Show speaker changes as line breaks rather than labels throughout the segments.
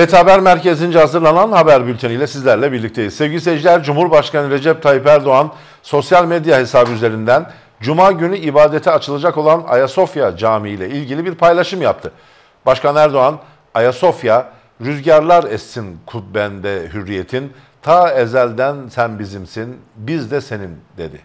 Evet Haber Merkezi'nce hazırlanan haber bülteniyle sizlerle birlikteyiz. Sevgili seyirciler, Cumhurbaşkanı Recep Tayyip Erdoğan sosyal medya hesabı üzerinden Cuma günü ibadete açılacak olan Ayasofya Camii ile ilgili bir paylaşım yaptı. Başkan Erdoğan, Ayasofya, rüzgarlar essin kubbende hürriyetin, ta ezelden sen bizimsin, biz de senin dedi.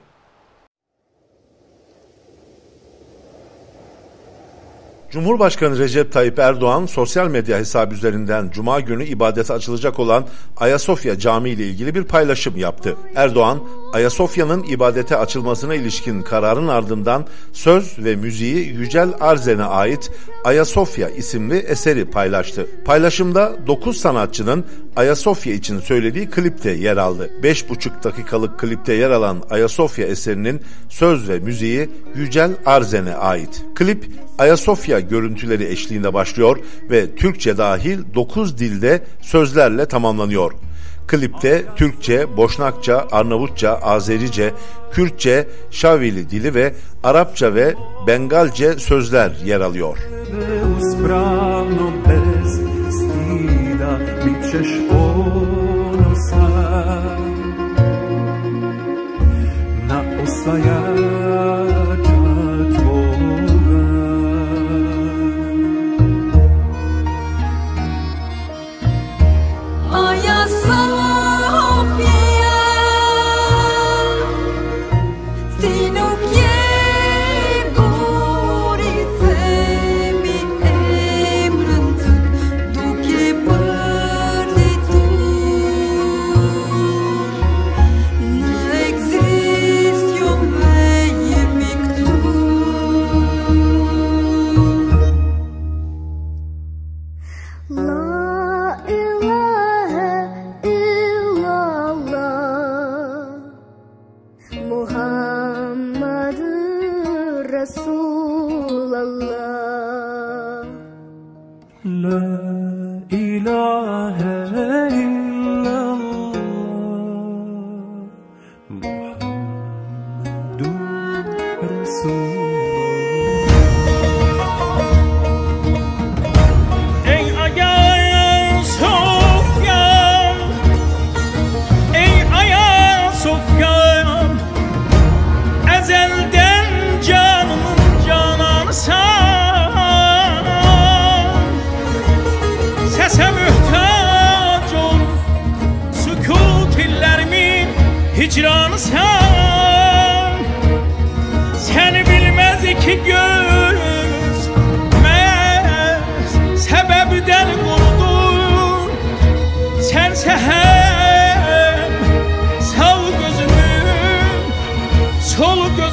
Cumhurbaşkanı Recep Tayyip Erdoğan sosyal medya hesabı üzerinden Cuma günü ibadete açılacak olan Ayasofya Camii ile ilgili bir paylaşım yaptı. Erdoğan, Ayasofya'nın ibadete açılmasına ilişkin kararın ardından söz ve müziği Yücel Arzen'e ait Ayasofya isimli eseri paylaştı. Paylaşımda 9 sanatçının Ayasofya için söylediği klip de yer aldı. 5,5 dakikalık klipte yer alan Ayasofya eserinin söz ve müziği Yücel Arzen'e ait. Klip Ayasofya görüntüleri eşliğinde başlıyor ve Türkçe dahil 9 dilde sözlerle tamamlanıyor. Klipte Türkçe, Boşnakça, Arnavutça, Azerice, Kürtçe, Şavili dili ve Arapça ve Bengalce sözler yer alıyor.
Na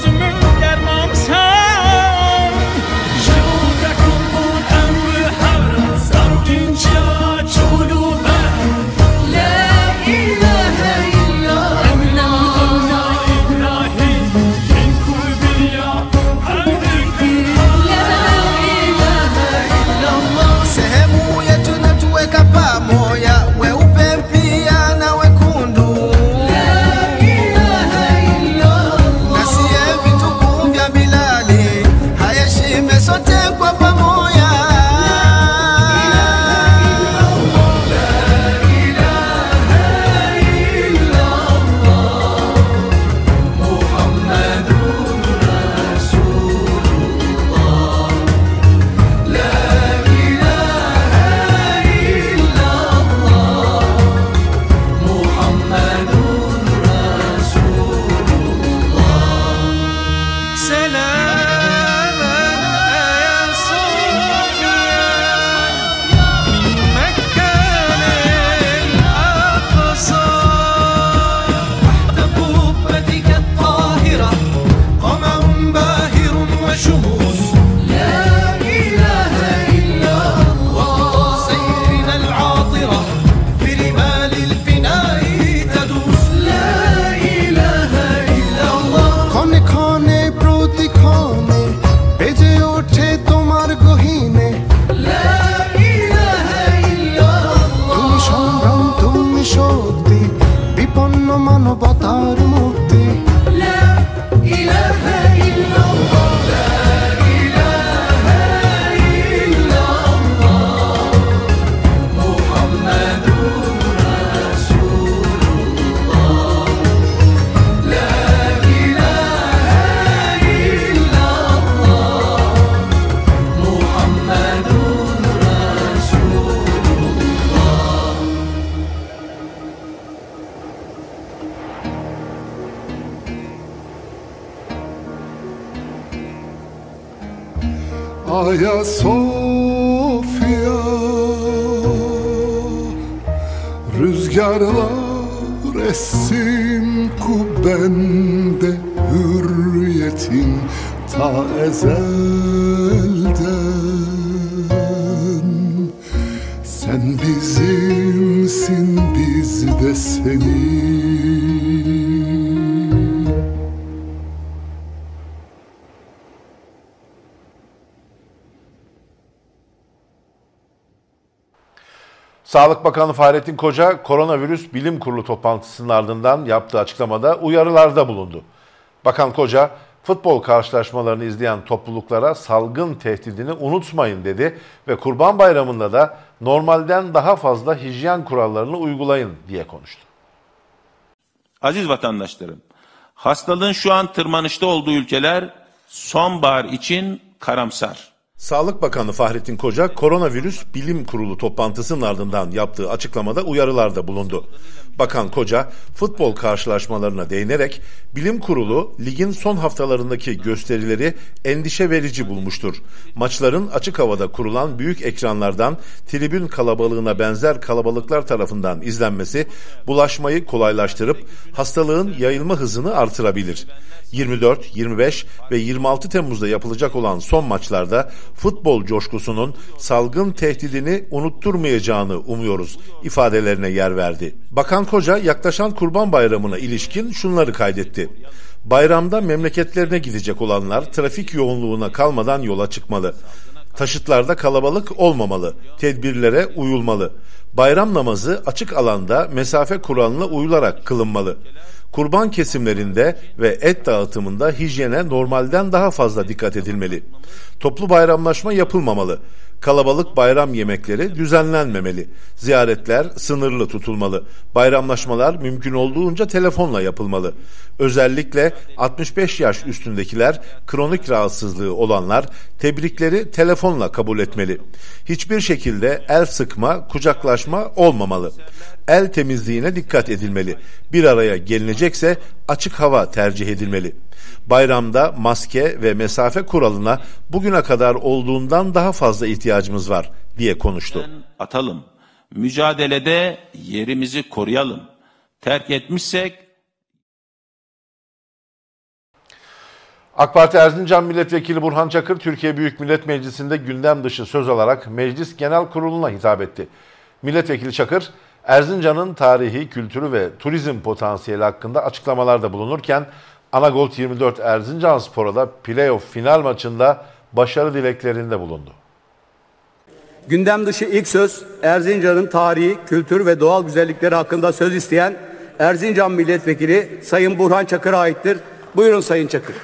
to me. Ayasofya Rüzgarlar essin kubbende Hürriyetin ta ezelden. Sen bizimsin biz de senin
Sağlık Bakanı Fahrettin Koca koronavirüs bilim kurulu toplantısının ardından yaptığı açıklamada uyarılarda bulundu. Bakan Koca futbol karşılaşmalarını izleyen topluluklara salgın tehdidini unutmayın dedi ve Kurban Bayramı'nda da normalden daha fazla hijyen kurallarını uygulayın diye konuştu.
Aziz vatandaşlarım, hastalığın şu an tırmanışta olduğu ülkeler sonbahar için karamsar.
Sağlık Bakanı Fahrettin Koca koronavirüs bilim kurulu toplantısının ardından yaptığı açıklamada uyarılarda bulundu. Bakan Koca futbol karşılaşmalarına değinerek bilim kurulu ligin son haftalarındaki gösterileri endişe verici bulmuştur. Maçların açık havada kurulan büyük ekranlardan tribün kalabalığına benzer kalabalıklar tarafından izlenmesi bulaşmayı kolaylaştırıp hastalığın yayılma hızını artırabilir. 24, 25 ve 26 Temmuz'da yapılacak olan son maçlarda futbol coşkusunun salgın tehdidini unutturmayacağını umuyoruz ifadelerine yer verdi. Bakan Koca yaklaşan Kurban Bayramı'na ilişkin şunları kaydetti. Bayramda memleketlerine gidecek olanlar trafik yoğunluğuna kalmadan yola çıkmalı. Taşıtlarda kalabalık olmamalı, tedbirlere uyulmalı. Bayram namazı açık alanda mesafe kuralına uyularak kılınmalı. Kurban kesimlerinde ve et dağıtımında hijyene normalden daha fazla dikkat edilmeli. Toplu bayramlaşma yapılmamalı. Kalabalık bayram yemekleri düzenlenmemeli. Ziyaretler sınırlı tutulmalı. Bayramlaşmalar mümkün olduğunca telefonla yapılmalı. Özellikle 65 yaş üstündekiler, kronik rahatsızlığı olanlar tebrikleri telefonla kabul etmeli. Hiçbir şekilde el sıkma, kucaklaşma olmamalı. El temizliğine dikkat edilmeli. Bir araya gelinecekse açık hava tercih edilmeli. Bayramda maske ve mesafe kuralına bugüne kadar olduğundan daha fazla ihtiyacımız var diye konuştu.
Atalım. Mücadelede yerimizi koruyalım. Terk etmişsek
AK Parti Erzincan Milletvekili Burhan Çakır, Türkiye Büyük Millet Meclisi'nde gündem dışı söz alarak Meclis Genel Kurulu'na hitap etti. Milletvekili Çakır, Erzincan'ın tarihi, kültürü ve turizm potansiyeli hakkında açıklamalarda bulunurken, Anagolt 24 Erzincan Spor'a da playoff final maçında başarı dileklerinde bulundu.
Gündem dışı ilk söz Erzincan'ın tarihi, kültür ve doğal güzellikleri hakkında söz isteyen Erzincan Milletvekili Sayın Burhan Çakır'a aittir. Buyurun Sayın Çakır.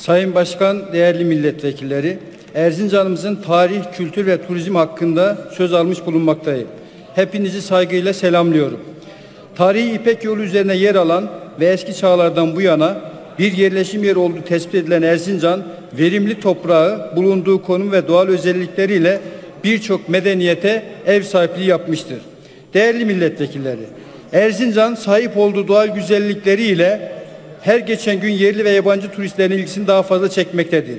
Sayın Başkan, değerli milletvekilleri, Erzincan'ımızın tarih, kültür ve turizm hakkında söz almış bulunmaktayım. Hepinizi saygıyla selamlıyorum. Tarihi İpek yolu üzerine yer alan ve eski çağlardan bu yana bir yerleşim yeri olduğu tespit edilen Erzincan, verimli toprağı, bulunduğu konum ve doğal özellikleriyle birçok medeniyete ev sahipliği yapmıştır. Değerli milletvekilleri, Erzincan sahip olduğu doğal güzellikleriyle her geçen gün yerli ve yabancı turistlerin ilgisini daha fazla çekmektedir.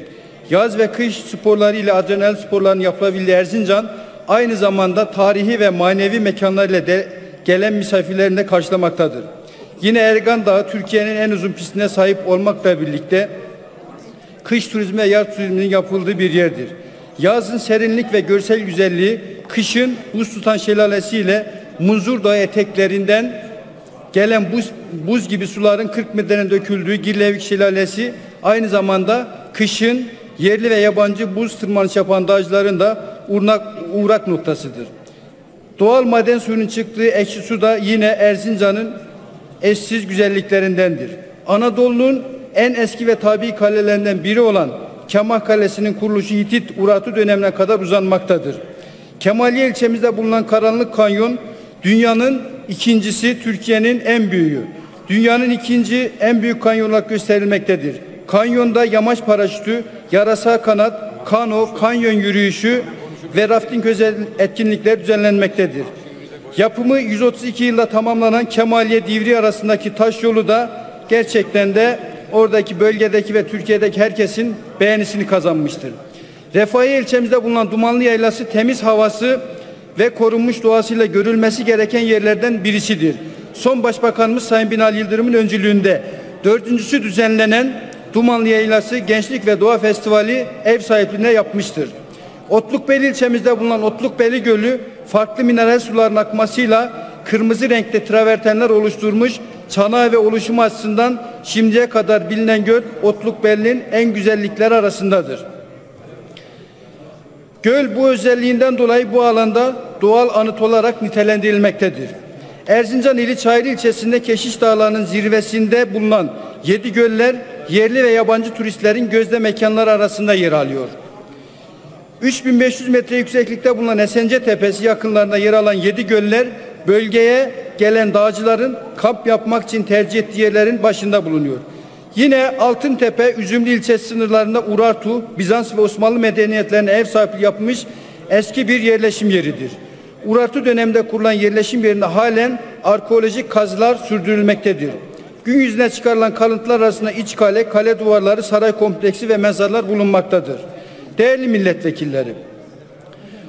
Yaz ve kış sporları ile adrenalin sporlarının yapılabildiği Erzincan aynı zamanda tarihi ve manevi mekanlarıyla de gelen misafirlerini de karşılamaktadır. Yine Ergan Dağı Türkiye'nin en uzun pistine sahip olmakla birlikte kış turizmi ve yaz turizminin yapıldığı bir yerdir. Yazın serinlik ve görsel güzelliği, kışın buz tutan şelalesiyle Munzur Dağı eteklerinden gelen buz, buz gibi suların 40 metreden döküldüğü Girlevik Şelalesi aynı zamanda kışın yerli ve yabancı buz tırmanış yapan dağcıların da uğrak, uğrak noktasıdır. Doğal maden suyunun çıktığı ekşi su da yine Erzincan'ın eşsiz güzelliklerindendir. Anadolu'nun en eski ve tabi kalelerinden biri olan Kemal Kalesi'nin kuruluşu Hitit Urartu dönemine kadar uzanmaktadır. Kemaliye ilçemizde bulunan Karanlık Kanyon dünyanın ikincisi Türkiye'nin en büyüğü. Dünyanın ikinci en büyük kanyon olarak gösterilmektedir. Kanyonda yamaç paraşütü, yarasa kanat, kano, kanyon yürüyüşü ve rafting özel etkinlikler düzenlenmektedir. Yapımı 132 yılda tamamlanan Kemaliye Divri arasındaki taş yolu da gerçekten de oradaki bölgedeki ve Türkiye'deki herkesin beğenisini kazanmıştır. Refahiye ilçemizde bulunan Dumanlı Yaylası temiz havası ve korunmuş doğasıyla görülmesi gereken yerlerden birisidir. Son Başbakanımız Sayın Binali Yıldırım'ın öncülüğünde dördüncüsü düzenlenen Dumanlı Yaylası Gençlik ve Doğa Festivali ev sahipliğine yapmıştır. Otlukbeli ilçemizde bulunan Otlukbeli Gölü farklı mineral suların akmasıyla kırmızı renkte travertenler oluşturmuş çanağı ve oluşumu açısından şimdiye kadar bilinen göl Otlukbeli'nin en güzellikleri arasındadır. Göl bu özelliğinden dolayı bu alanda doğal anıt olarak nitelendirilmektedir. Erzincan ili Çayır ilçesinde Keşiş Dağları'nın zirvesinde bulunan yedi göller yerli ve yabancı turistlerin gözde mekanları arasında yer alıyor. 3500 metre yükseklikte bulunan Esence Tepesi yakınlarında yer alan yedi göller bölgeye gelen dağcıların kamp yapmak için tercih ettiği yerlerin başında bulunuyor. Yine Altıntepe, Üzümlü ilçesi sınırlarında Urartu, Bizans ve Osmanlı medeniyetlerine ev sahipliği yapmış eski bir yerleşim yeridir. Urartu döneminde kurulan yerleşim yerinde halen arkeolojik kazılar sürdürülmektedir. Gün yüzüne çıkarılan kalıntılar arasında iç kale, kale duvarları, saray kompleksi ve mezarlar bulunmaktadır. Değerli milletvekilleri,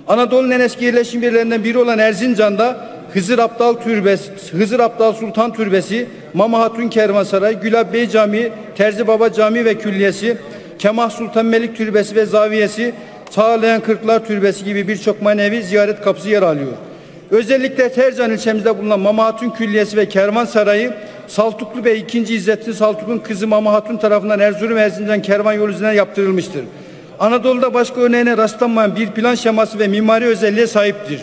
Anadolu'nun en eski yerleşim yerlerinden biri olan Erzincan'da Hızır Abdal Türbesi, Hızır Abdal Sultan Türbesi, Mama Hatun Kervansarayı, Gülab Bey Camii, Terzi Baba Camii ve Külliyesi, Kemah Sultan Melik Türbesi ve Zaviyesi, Çağlayan Kırklar Türbesi gibi birçok manevi ziyaret kapısı yer alıyor. Özellikle Tercan ilçemizde bulunan Mama Hatun Külliyesi ve Kervansarayı Saltuklu Bey 2. İzzettin Saltuk'un kızı Mama Hatun tarafından Erzurum Erzincan kervan yolu üzerinden yaptırılmıştır. Anadolu'da başka örneğine rastlanmayan bir plan şeması ve mimari özelliğe sahiptir.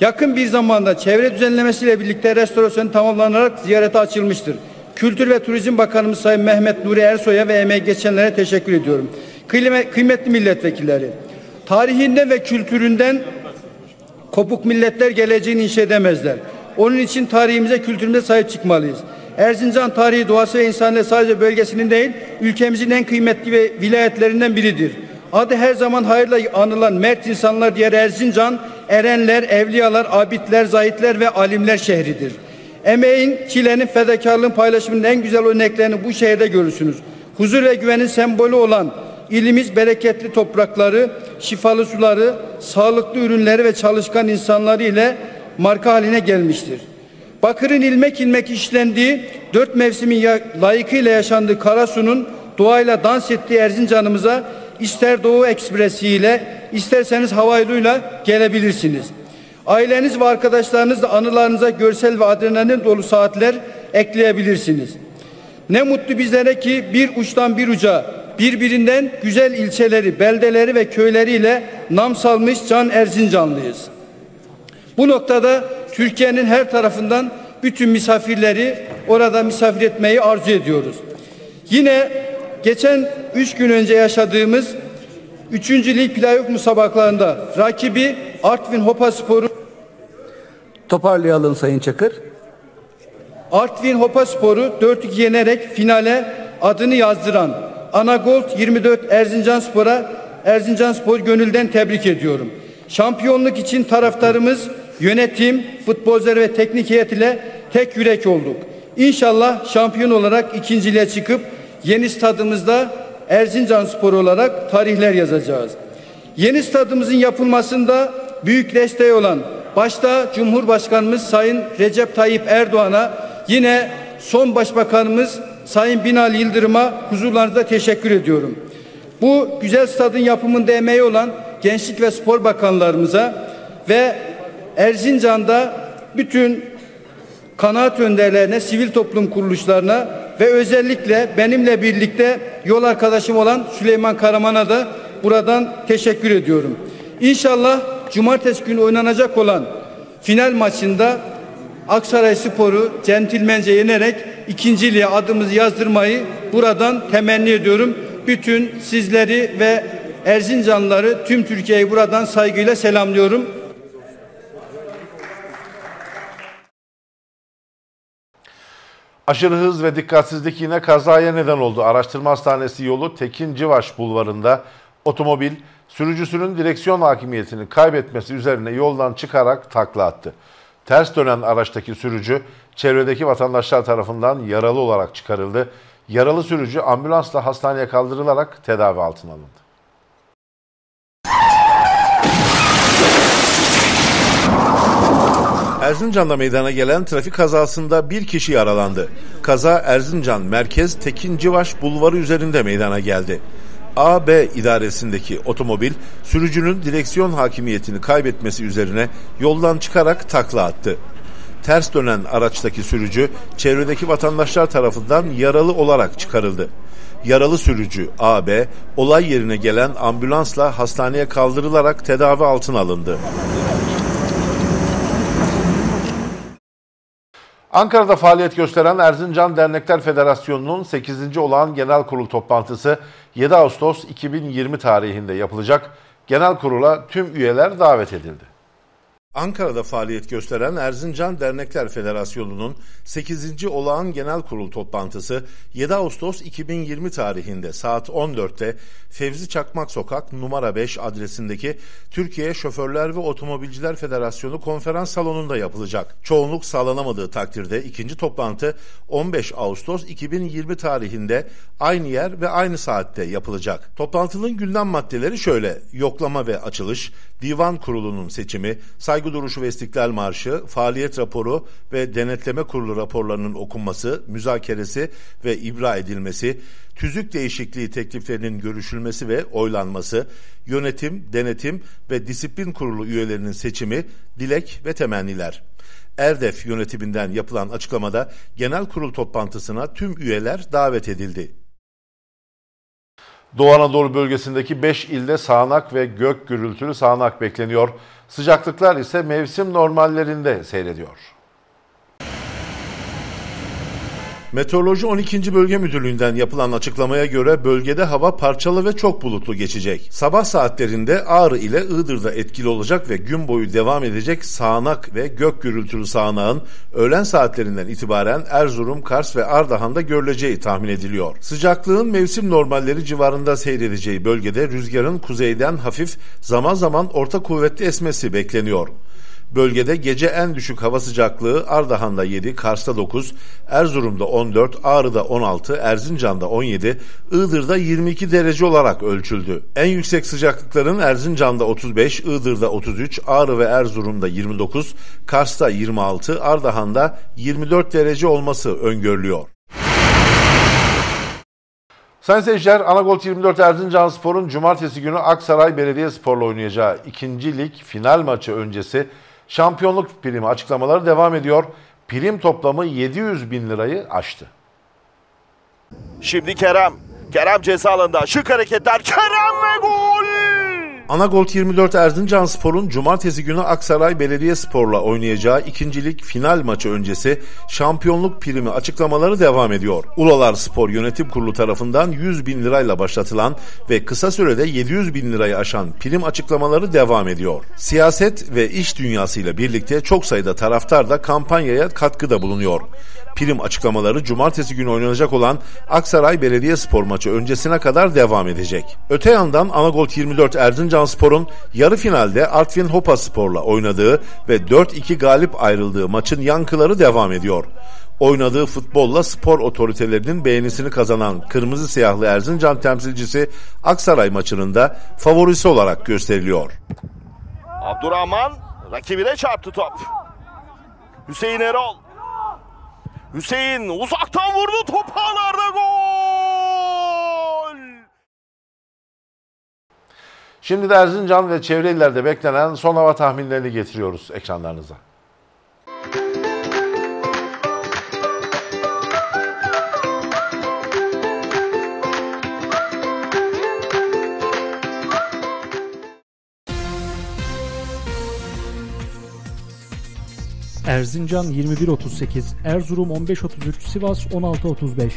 Yakın bir zamanda çevre düzenlemesiyle birlikte restorasyon tamamlanarak ziyarete açılmıştır. Kültür ve Turizm Bakanımız Sayın Mehmet Nuri Ersoy'a ve emeği geçenlere teşekkür ediyorum. Kıymetli milletvekilleri, tarihinden ve kültüründen kopuk milletler geleceğini inşa edemezler. Onun için tarihimize, kültürümüze sahip çıkmalıyız. Erzincan tarihi, doğası ve insanlığı sadece bölgesinin değil, ülkemizin en kıymetli ve vilayetlerinden biridir. Adı her zaman hayırla anılan mert insanlar diğer Erzincan, erenler, evliyalar, abidler, zahitler ve alimler şehridir. Emeğin, çilenin, fedakarlığın paylaşımının en güzel örneklerini bu şehirde görürsünüz. Huzur ve güvenin sembolü olan ilimiz bereketli toprakları, şifalı suları, sağlıklı ürünleri ve çalışkan insanları ile marka haline gelmiştir. Bakırın ilmek ilmek işlendiği, dört mevsimin layıkıyla yaşandığı Karasu'nun doğayla dans ettiği Erzincan'ımıza ister Doğu Ekspresi ile isterseniz havayoluyla gelebilirsiniz. Aileniz ve arkadaşlarınızla anılarınıza görsel ve adrenalin dolu saatler ekleyebilirsiniz. Ne mutlu bizlere ki bir uçtan bir uca birbirinden güzel ilçeleri, beldeleri ve köyleriyle nam salmış can Erzincanlıyız. Bu noktada Türkiye'nin her tarafından bütün misafirleri orada misafir etmeyi arzu ediyoruz. Yine geçen üç gün önce yaşadığımız 3. Lig playoff musabaklarında rakibi Artvin Hopa Sporu
Toparlayalım Sayın Çakır.
Artvin Hopa Sporu 4-2 yenerek finale adını yazdıran Anagold 24 Erzincan Spor'a Erzincan Spor gönülden tebrik ediyorum. Şampiyonluk için taraftarımız, yönetim, futbolcular ve teknik heyet ile tek yürek olduk. İnşallah şampiyon olarak ikinciliğe çıkıp yeni stadımızda Erzincan Spor olarak tarihler yazacağız. Yeni stadımızın yapılmasında büyük desteği olan başta Cumhurbaşkanımız Sayın Recep Tayyip Erdoğan'a yine son Başbakanımız Sayın Binali Yıldırım'a huzurlarınızda teşekkür ediyorum. Bu güzel stadın yapımında emeği olan Gençlik ve Spor Bakanlarımıza ve Erzincan'da bütün kanaat önderlerine, sivil toplum kuruluşlarına ve özellikle benimle birlikte yol arkadaşım olan Süleyman Karaman'a da buradan teşekkür ediyorum. İnşallah cumartesi günü oynanacak olan final maçında Aksaray Sporu centilmence yenerek ikinciliğe adımızı yazdırmayı buradan temenni ediyorum. Bütün sizleri ve Erzincanlıları tüm Türkiye'yi buradan saygıyla selamlıyorum.
Aşırı hız ve dikkatsizlik yine kazaya neden oldu. Araştırma Hastanesi yolu Tekin Civaş bulvarında otomobil sürücüsünün direksiyon hakimiyetini kaybetmesi üzerine yoldan çıkarak takla attı. Ters dönen araçtaki sürücü çevredeki vatandaşlar tarafından yaralı olarak çıkarıldı. Yaralı sürücü ambulansla hastaneye kaldırılarak tedavi altına alındı. Erzincan'da meydana gelen trafik kazasında bir kişi yaralandı. Kaza Erzincan Merkez Tekin Civaş Bulvarı üzerinde meydana geldi. AB idaresindeki otomobil sürücünün direksiyon hakimiyetini kaybetmesi üzerine yoldan çıkarak takla attı. Ters dönen araçtaki sürücü çevredeki vatandaşlar tarafından yaralı olarak çıkarıldı. Yaralı sürücü AB olay yerine gelen ambulansla hastaneye kaldırılarak tedavi altına alındı. Ankara'da faaliyet gösteren Erzincan Dernekler Federasyonu'nun 8. olağan genel kurul toplantısı 7 Ağustos 2020 tarihinde yapılacak. Genel kurula tüm üyeler davet edildi. Ankara'da faaliyet gösteren Erzincan Dernekler Federasyonu'nun 8. olağan genel kurul toplantısı 7 Ağustos 2020 tarihinde saat 14'te Fevzi Çakmak Sokak numara 5 adresindeki Türkiye Şoförler ve Otomobilciler Federasyonu konferans salonunda yapılacak. Çoğunluk sağlanamadığı takdirde ikinci toplantı 15 Ağustos 2020 tarihinde aynı yer ve aynı saatte yapılacak. Toplantının gündem maddeleri şöyle: yoklama ve açılış, divan kurulunun seçimi, saygı duruşu ve istiklal marşı, faaliyet raporu ve denetleme kurulu raporlarının okunması, müzakeresi ve ibra edilmesi, tüzük değişikliği tekliflerinin görüşülmesi ve oylanması, yönetim, denetim ve disiplin kurulu üyelerinin seçimi, dilek ve temenniler. Erdef yönetiminden yapılan açıklamada genel kurul toplantısına tüm üyeler davet edildi. Doğu Anadolu bölgesindeki 5 ilde sağanak ve gök gürültülü sağanak bekleniyor. Sıcaklıklar ise mevsim normallerinde seyrediyor. Meteoroloji 12. Bölge Müdürlüğü'nden yapılan açıklamaya göre bölgede hava parçalı ve çok bulutlu geçecek. Sabah saatlerinde Ağrı ile Iğdır'da etkili olacak ve gün boyu devam edecek sağanak ve gök gürültülü sağanağın öğlen saatlerinden itibaren Erzurum, Kars ve Ardahan'da görüleceği tahmin ediliyor. Sıcaklığın mevsim normalleri civarında seyredeceği bölgede rüzgarın kuzeyden hafif zaman zaman orta kuvvetli esmesi bekleniyor. Bölgede gece en düşük hava sıcaklığı Ardahan'da 7, Kars'ta 9, Erzurum'da 14, Ağrı'da 16, Erzincan'da 17, Iğdır'da 22 derece olarak ölçüldü. En yüksek sıcaklıkların Erzincan'da 35, Iğdır'da 33, Ağrı ve Erzurum'da 29, Kars'ta 26, Ardahan'da 24 derece olması öngörülüyor. Sayın seyirciler, Anagolt 24 Erzincan Spor'un cumartesi günü Aksaray Belediyespor'la oynayacağı ikinci lig final maçı öncesi şampiyonluk primi açıklamaları devam ediyor. Prim toplamı 700 bin lirayı aştı.
Şimdi Kerem. Kerem ceza alanında. Şık hareketler. Kerem ve gol!
Anagolt 24 Erzincan Spor'un cumartesi günü Aksaray Belediyespor'la oynayacağı ikincilik final maçı öncesi şampiyonluk primi açıklamaları devam ediyor. Ulalar Spor Yönetim Kurulu tarafından 100 bin lirayla başlatılan ve kısa sürede 700 bin lirayı aşan prim açıklamaları devam ediyor. Siyaset ve iş dünyasıyla birlikte çok sayıda taraftar da kampanyaya katkıda bulunuyor. Prim açıklamaları cumartesi günü oynanacak olan Aksaray Belediyespor maçı öncesine kadar devam edecek. Öte yandan Anagolt 24 Erzincan Spor'un yarı finalde Artvin Hopa Spor'la oynadığı ve 4-2 galip ayrıldığı maçın yankıları devam ediyor. Oynadığı futbolla spor otoritelerinin beğenisini kazanan Kırmızı Siyahlı Erzincan temsilcisi Aksaray maçının da favorisi olarak gösteriliyor.
Abdurrahman rakibine çarptı top. Hüseyin Erol. Hüseyin uzaktan vurdu top ağlarda gol!
Şimdi de Erzincan ve çevre illerde beklenen son hava tahminlerini getiriyoruz ekranlarınıza.
Erzincan 21.38, Erzurum 15.33, Sivas 16.35,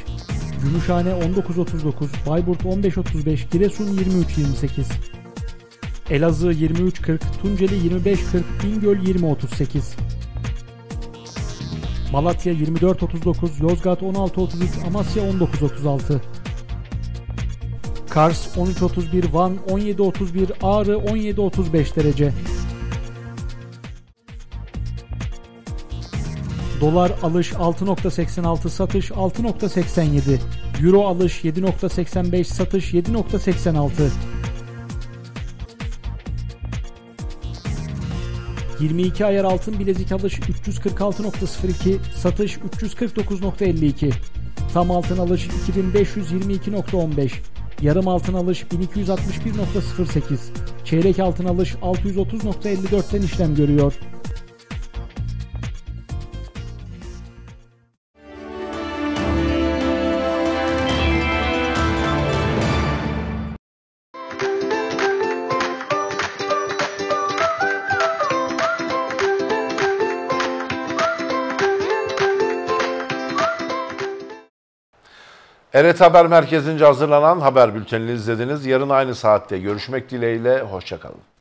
Gümüşhane 19.39, Bayburt 15.35, Giresun 23.28, Elazığ 23.40, Tunceli 25.40, Bingöl 20.38, Malatya 24.39, Yozgat 16.33, Amasya 19.36, Kars 13.31, Van 17.31, Ağrı 17.35 derece. Dolar alış 6.86 satış 6.87 Euro alış 7.85 satış 7.86 22 ayar altın bilezik alış 346.02 satış 349.52 Tam altın alış 2522.15 Yarım altın alış 1261.08 Çeyrek altın alış 630.54'ten işlem görüyor.
Eret Haber Merkezi'nce hazırlanan haber bültenini izlediniz. Yarın aynı saatte görüşmek dileğiyle, hoşçakalın.